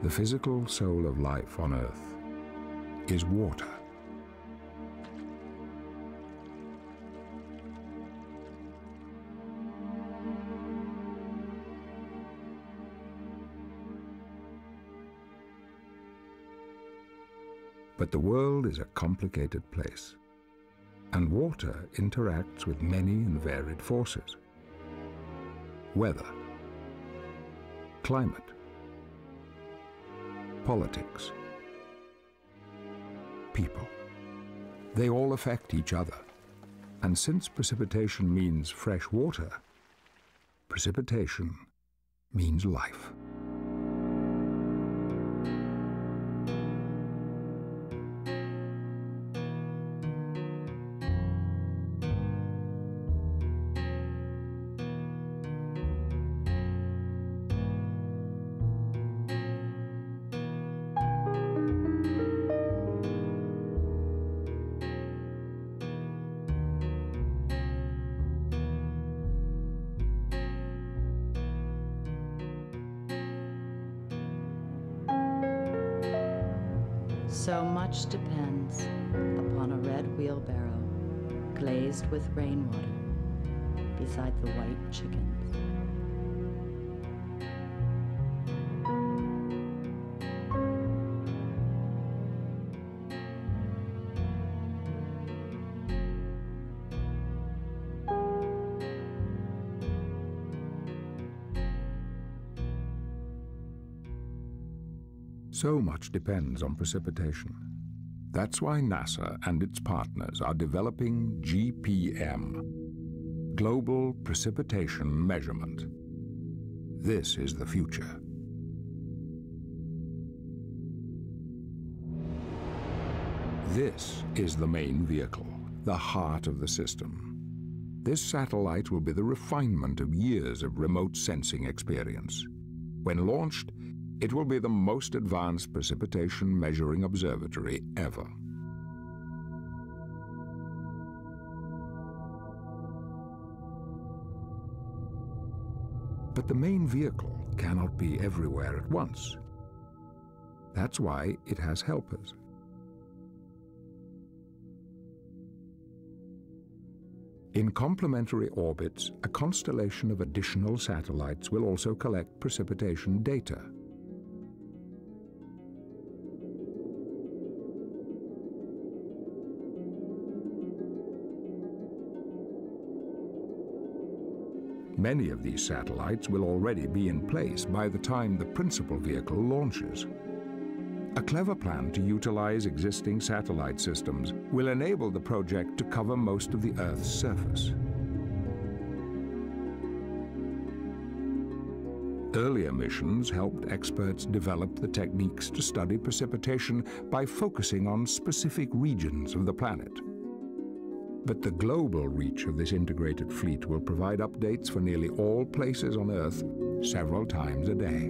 The physical soul of life on Earth is water. But the world is a complicated place, and water interacts with many and varied forces. Weather, climate, politics, people. They all affect each other. And since precipitation means fresh water, precipitation means life. So much depends upon a red wheelbarrow glazed with rainwater beside the white chickens. So much depends on precipitation. That's why NASA and its partners are developing GPM, Global Precipitation Measurement. This is the future. This is the main vehicle, the heart of the system. This satellite will be the refinement of years of remote sensing experience. When launched, it will be the most advanced precipitation measuring observatory ever. But the main vehicle cannot be everywhere at once. That's why it has helpers. In complementary orbits, a constellation of additional satellites will also collect precipitation data. Many of these satellites will already be in place by the time the principal vehicle launches. A clever plan to utilize existing satellite systems will enable the project to cover most of the Earth's surface. Earlier missions helped experts develop the techniques to study precipitation by focusing on specific regions of the planet. But the global reach of this integrated fleet will provide updates for nearly all places on Earth several times a day.